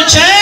escuchar.